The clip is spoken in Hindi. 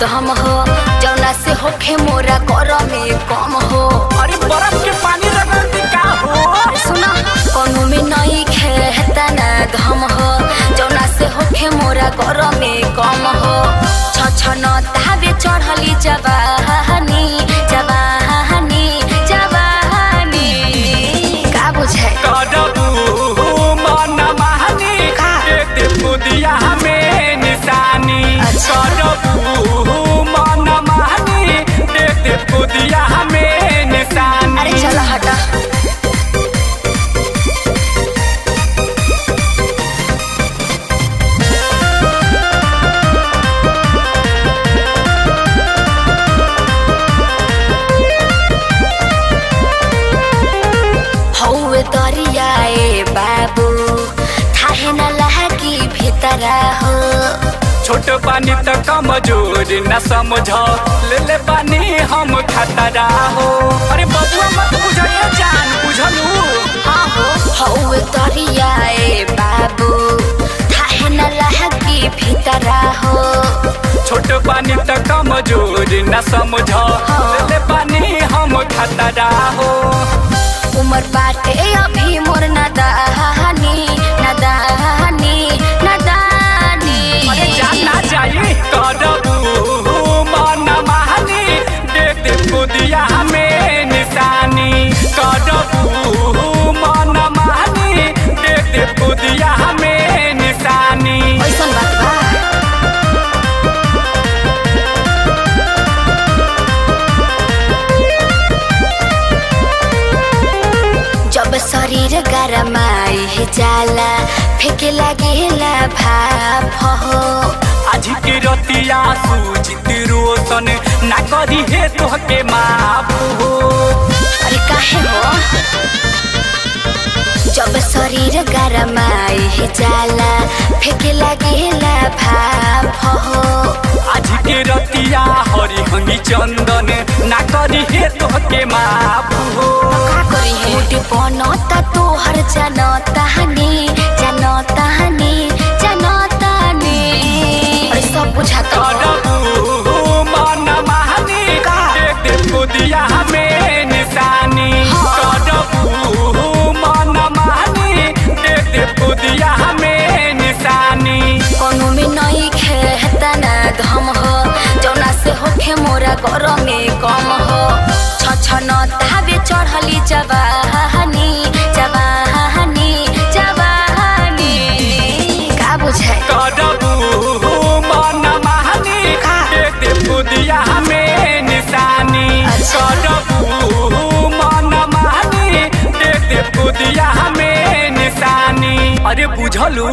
दम हो जौना से होखे मोरा कर में कम हो। अरे बर्फ़ के पानी रगड़ती का हो? सुना कोनो में नहीं खेता ना दम हो जौना से होखे मोरा कर में कम हो। छ छ न तावे चढ़ली जवा भितरा हो। छोट पानी त कमज़ोर न समझ। ले ले पानी हम खतरा हो अरे बबुआ मत बुझाइए जान बुझलू। हाँ हो हौवे दरियाए बाबू। न भितरा हो छोट पानी त कमज़ोर न समझ। ले ले पानी हम खतरा हो उमर बाटे अभी मोर नदानी नदानी शरीर गरमाई जाला, फेके लागेला भाप हो आज के रतिया सूजित रोशन, ना करी हे तोहके गरमाई जाला फेके लागेला भाप हो आज के रतिया हरी हंगी चंदन ना करी हे तोहके माप हो का करी है? मुटी बनता तोहर जनता। मोरा गरमे कम हो। छ छ न चढ़ली जवानी जवानी जवानी का बुझाइ करबू मन मानी दे दे में निशानी। अच्छा। करबू मन मानी दे दे खुदिया में निशानी। अरे बुझलू।